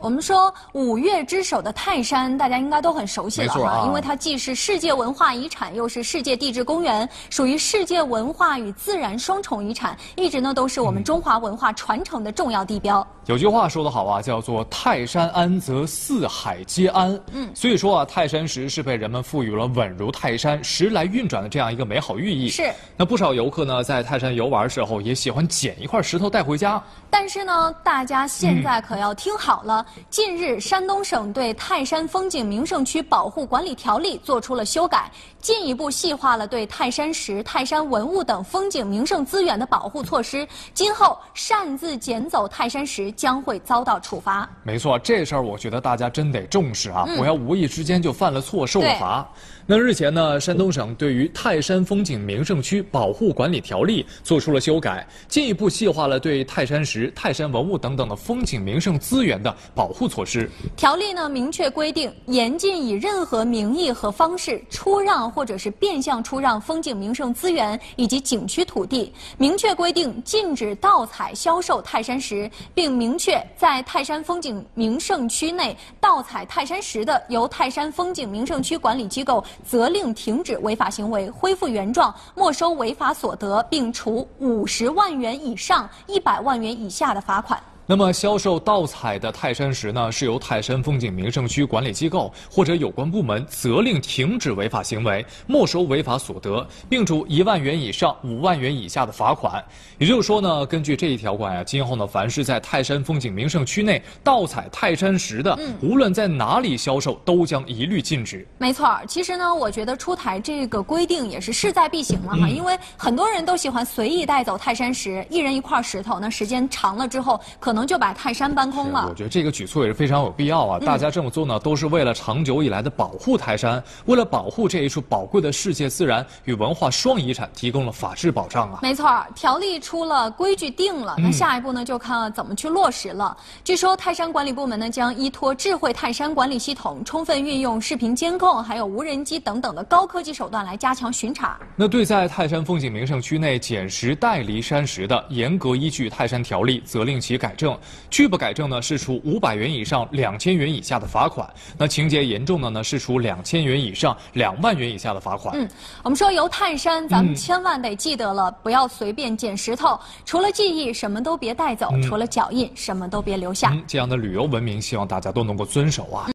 我们说五岳之首的泰山，大家应该都很熟悉了哈，因为它既是世界文化遗产，又是世界地质公园，属于世界文化与自然双重遗产，一直呢都是我们中华文化传承的重要地标。有句话说得好啊，叫做“泰山安则四海皆安”。嗯，所以说啊，泰山石是被人们赋予了稳如泰山、时来运转的这样一个美好寓意。是。那不少游客呢，在泰山游玩时候，也喜欢捡一块石头带回家。但是呢，大家现在可要听好了。近日，山东省对《泰山风景名胜区保护管理条例》作出了修改，进一步细化了对泰山石、泰山文物等风景名胜资源的保护措施。今后擅自捡走泰山石将会遭到处罚。没错，这事儿我觉得大家真得重视啊！不要无意之间就犯了错受罚。那日前呢，山东省对于《泰山风景名胜区保护管理条例》作出了修改，进一步细化了对泰山石、泰山文物等等的风景名胜资源的保护措施。条例呢明确规定，严禁以任何名义和方式出让或者是变相出让风景名胜资源以及景区土地。明确规定，禁止盗采、销售泰山石，并明确在泰山风景名胜区内盗采泰山石的，由泰山风景名胜区管理机构。责令停止违法行为，恢复原状，没收违法所得，并处五十万元以上一百万元以下的罚款。那么，销售盗采的泰山石呢，是由泰山风景名胜区管理机构或者有关部门责令停止违法行为，没收违法所得，并处一万元以上五万元以下的罚款。也就是说呢，根据这一条款呀，今后呢，凡是在泰山风景名胜区内盗采泰山石的，无论在哪里销售，都将一律禁止。没错，其实呢，我觉得出台这个规定也是势在必行了哈，因为很多人都喜欢随意带走泰山石，一人一块石头，那时间长了之后，可能。就把泰山搬空了。我觉得这个举措也是非常有必要啊！大家这么做呢，都是为了长久以来的保护泰山，为了保护这一处宝贵的世界自然与文化双遗产，提供了法治保障啊！没错，条例出了，规矩定了，那下一步呢，就看怎么去落实了。据说泰山管理部门呢，将依托智慧泰山管理系统，充分运用视频监控、还有无人机等等的高科技手段来加强巡查。那对在泰山风景名胜区内捡拾带离山石的，严格依据泰山条例，责令其改正。拒不改正呢，是处五百元以上两千元以下的罚款；那情节严重的呢，是处两千元以上两万元以下的罚款。嗯，我们说游泰山，咱们千万得记得了，不要随便捡石头，除了记忆，什么都别带走；除了脚印，什么都别留下。这样的旅游文明，希望大家都能够遵守啊。